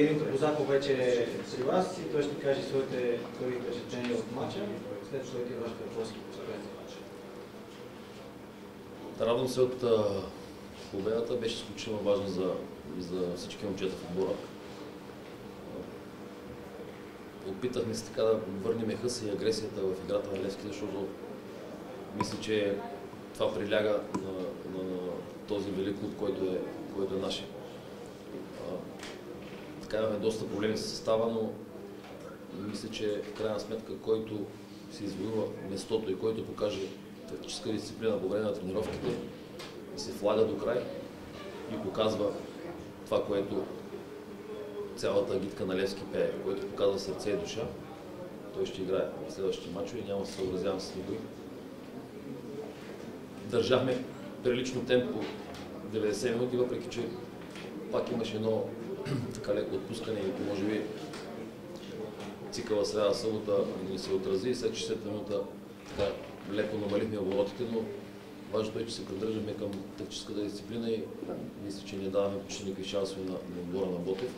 Видим Козаков вече е при вас и той ще каже своите първи впечатления от матча, след което и вашите въпроси. Радвам се от победата, беше изключително важна за, за всички момчета в отбора. Опитахме се така да върнем хъса и агресията в играта на Левски, защото мисля, че това приляга на, на, на този велик клуб, който е, който е нашия. Така доста проблеми с състава, но мисля, че в крайна сметка, който се извоюва местото и който покаже тактическа дисциплина по време на тренировките се влага до край и показва това, което цялата агитка на Левски пее, който показва сърце и душа, той ще играе в следващите мачове и няма да се съобразявам с никой. Държахме прилично темпо 90 минути, въпреки че пак имаше едно така леко отпускане и може би цикъла среда събота ни се отрази след 60 минута така леко намалихме оборотите, но важното е, че се придържаме към тактическата дисциплина и мисля, че не даваме почти никакви шансове на, на отбора на Ботев.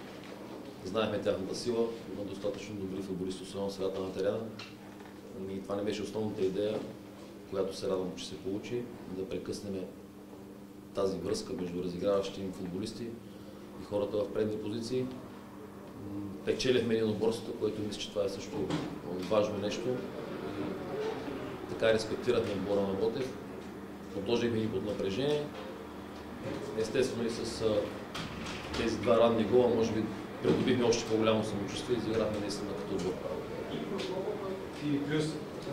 Знаехме тяхната сила, има достатъчно добри футболисти, особено средата на терена. И това не беше основната идея, която се радвам, че се получи, да прекъснем тази връзка между разиграващите им футболисти и хората в предни позиции. Печелихме единоборството, което мисля, че това е също важно нещо. И така респектирахме отбора на Ботев. Подложихме ги под напрежение. Естествено и с тези два ранни гола, може би придобихме още по-голямо самочувствие и изиграхме наистина като отбор. И плюс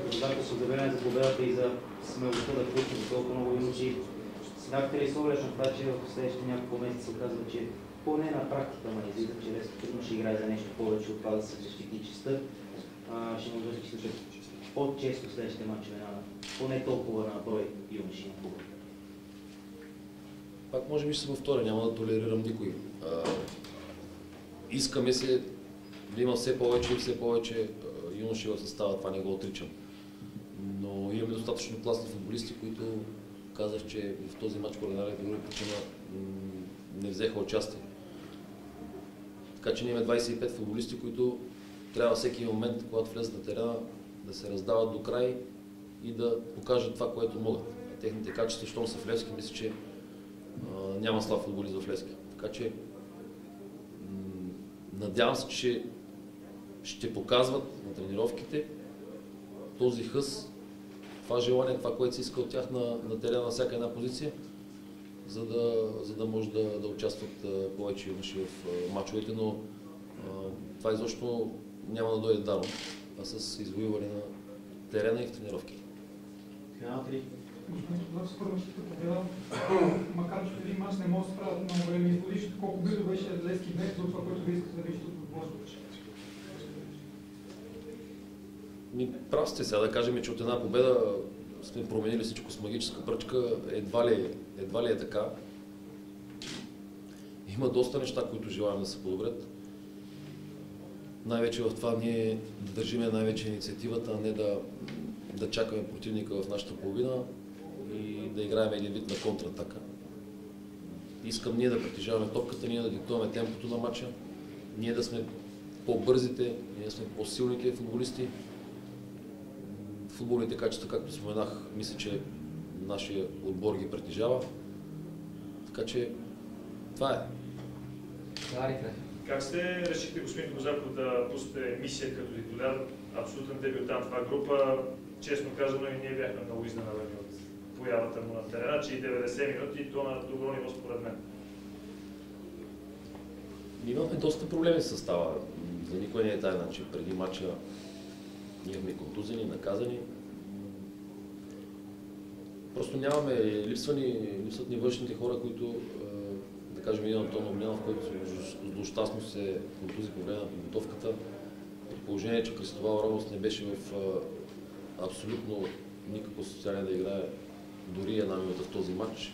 доказателство за време за победата и за смелостта да пусне за толкова много минути. Седахте ли с оглед на това, че в следващите няколко месеца се оказва, че поне на практика ма излиза, че трудно ще играе за нещо повече от това да се защити честа. Ще да се по-често следващите мачове поне толкова на брой юноши на клуба. Пак може би ще се повторя, няма да толерирам никой. Искаме се да има все повече и все повече юноши в състава, това не го отричам. Но имаме достатъчно класни футболисти, които казах, че в този матч по една причина не взеха участие. Така че ние имаме 25 футболисти, които трябва всеки момент, когато влезат на терена, да се раздават до край и да покажат това, което могат. Техните качества, щом са в Левски, мисля, че а, няма слаб футболист в Левски. Така че надявам се, че ще показват на тренировките този хъс, това желание, това, което се иска от тях на, на терена на всяка една позиция, за да, за да може да, да участват повече юноши в мачовете, но това изобщо няма да дойде даром, а с извоюване на терена и в тренировки. В победа, макар че един мач не може да правят много големи изводи, колко близо беше Лески днес до това, което ви искате да виждате от отборството? Ми, прав сте сега да кажем, че от една победа сме променили всичко с магическа пръчка. Едва ли, едва ли е така. Има доста неща, които желаем да се подобрят. Най-вече в това ние държиме най-вече инициативата, а не да, да чакаме противника в нашата половина и да играем един вид на контратака. Искам ние да притежаваме топката, ние да диктуваме темпото на матча, ние да сме по-бързите, ние да сме по-силните футболисти. Футболните качества, както споменах, мисля, че нашия отбор ги притежава. Така че това е. Как сте решихте, господин Козаков, да пуснете мисия като титуляр, абсолютен дебютант в това група? Честно казано и ние бяхме много изненадани от появата му на терена, че и 90 минути, то на добро ниво според мен. Имахме доста проблеми с състава. За никой не е тайна, че преди матча имахме контузени, наказани. Просто нямаме, липсвани, липсват ни външните хора, които, да кажем, един Антон Огнянов, който злощастно се контузи по време на подготовката. При положение, че Кристовал Рамос не беше в абсолютно никакво състояние да играе дори една минута в този матч.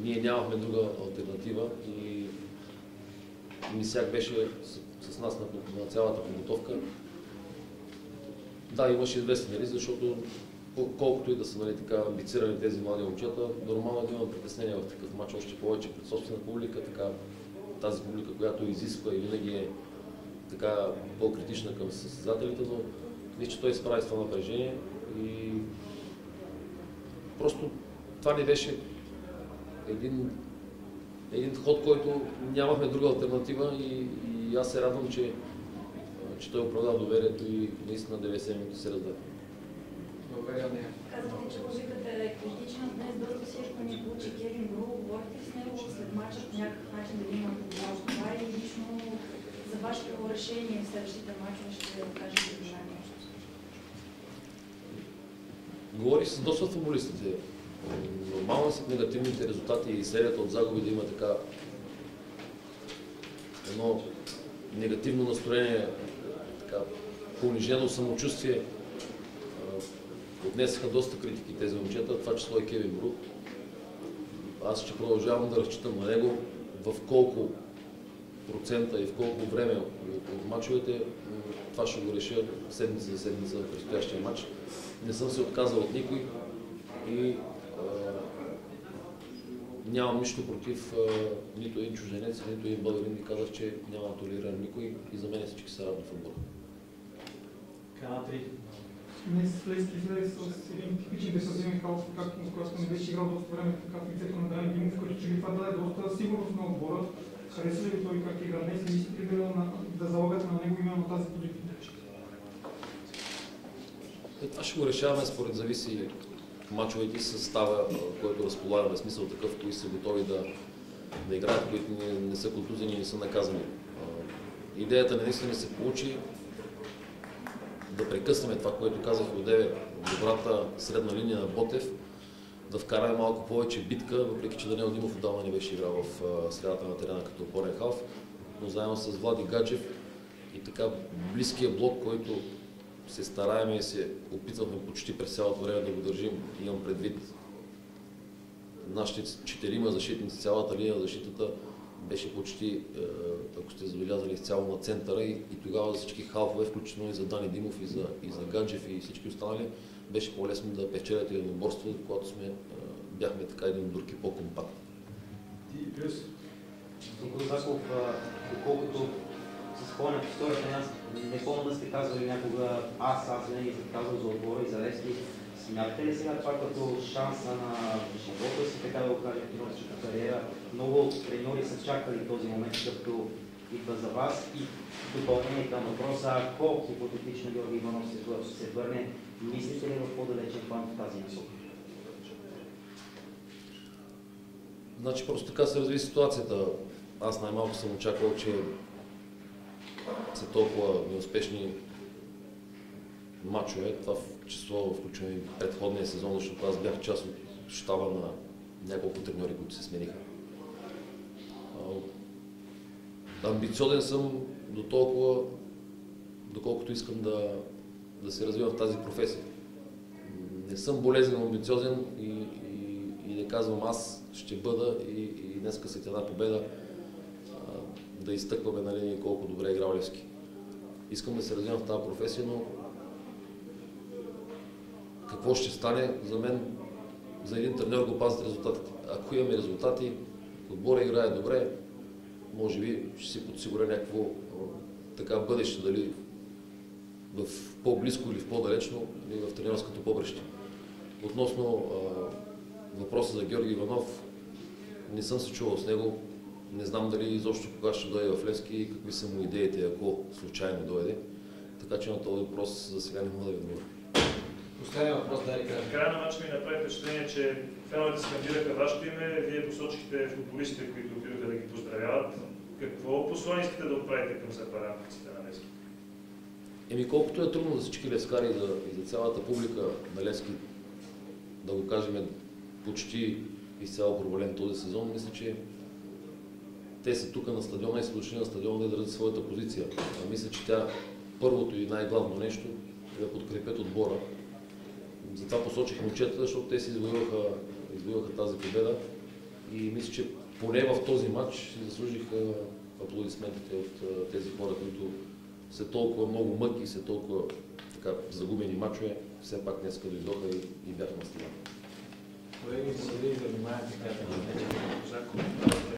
Ние нямахме друга альтернатива и Мисяк беше с, нас на, на цялата подготовка. Да, имаше известен риск, защото колкото и да са нали, така амбицирани тези млади момчета, нормално да имам притеснение в такъв матч, още повече пред собствена публика, така тази публика, която изисква и винаги е така по-критична към състезателите, но мисля, че той се справи с това напрежение и просто това не беше един, един ход, който нямахме друга альтернатива и, и аз се радвам, че, че той оправда доверието и наистина 90 минути се раздаде. Благодаря, Нея. Казвате, че логиката е критична. Днес доста силно ни получи Кевин Бру. Говорите с него след мача по някакъв начин дали има с това и лично за вашето решение в следващите мачове ще кажете влияние. Говори с доста футболистите. Нормално са негативните резултати и серията от загуби да има така едно негативно настроение, понижено самочувствие. А, Отнесаха доста критики тези момчета, това число и Кевин Брук. Аз ще продължавам да разчитам на него в колко процента и в колко време от, мачовете, това ще го реша седмица за седмица в предстоящия матч. Не съм се отказал от никой и нямам нищо против нито един чужденец, нито един българин. И казах, че няма да толерирам никой и за мен всички са равни в футбола. Канал 3. Днес Лески излезе с един типичен Десазин Михайлов, както когато не беше играл доста време така в лицето на Дани Димов, който че ли това даде доста сигурност на отбора. Хареса ли той как игра днес и мислите ли да, на- да залагате на него именно тази позиция? Е, това ще го решаваме според зависи мачовете и състава, който разполагаме, в смисъл такъв, кои са готови да, да играят, които не, не са контузени и не са наказани. Идеята не наистина се получи да прекъснем това, което казах от 9, добрата средна линия на Ботев, да вкараме малко повече битка, въпреки че Даниел Димов отдавна не беше играл в средата на терена като опорен халф, но заедно с Влади Гаджев и така близкия блок, който се стараем и се опитвахме почти през цялото време да го държим. Имам предвид нашите четирима защитници, цялата линия на защитата беше почти, е, ако сте забелязали, изцяло на центъра и, и тогава за всички халфове, включително и за Дани Димов, и за, и за Гаджев и всички останали, беше по-лесно да печелят единоборство, когато сме, е, бяхме така един дурки по-компактни. Ти плюс. Заков, доколкото си спомням в историята, не помня да сте казвали някога, аз, аз винаги съм казал за отбора и за Лески. Смятате ли сега това като шанса на живота си, така да го кажа, в тренерската кариера? Много треньори са чакали този момент, като идва за вас и допълнение към въпроса, ако хипотетично Георги Иванов се, се върне, мислите ли в по-далечен план в тази насока? Значи просто така се разви ситуацията. Аз най-малко съм очаквал, че са толкова неуспешни матчове, това в число включва и предходния сезон, защото аз бях част от щаба на няколко треньори, които се смениха. Амбициозен съм до толкова, доколкото искам да, да се развивам в тази професия. Не съм болезнен, амбициозен и, и, и да казвам аз ще бъда и, и днеска след една победа да изтъкваме нали, колко добре е играл Левски. Искам да се развивам в тази професия, но какво ще стане за мен, за един тренер го пазят резултатите. Ако имаме резултати, отбора играе добре, може би ще си подсигуря някакво така бъдеще, дали в по-близко или в по-далечно, или в тренерското попреще. Относно а, въпроса за Георги Иванов, не съм се чувал с него. Не знам дали изобщо кога ще дойде в Левски и какви са му идеите, ако случайно дойде. Така че на този въпрос за сега не мога да ви отговоря. Последния въпрос, Дарик. В края на матча ми направи впечатление, че феновете скандираха вашето име, вие посочихте футболистите, които отидоха да ги поздравяват. Какво послание искате да отправите към съпаратниците на Лески? Еми колкото е трудно за всички лескари и за, и за цялата публика на Левски, да го кажем почти изцяло провален този сезон, мисля, че те са тук на стадиона и са дошли на стадиона да изразят своята позиция. А мисля, че тя първото и най-главно нещо е да подкрепят отбора. Затова посочих момчета, защото те си извоюваха, тази победа и мисля, че поне в този матч си заслужиха аплодисментите от тези хора, които след толкова много мъки, след толкова така, загубени мачове, все пак днес дойдоха и, и бяха на стадиона. Колеги, благодаря ви за.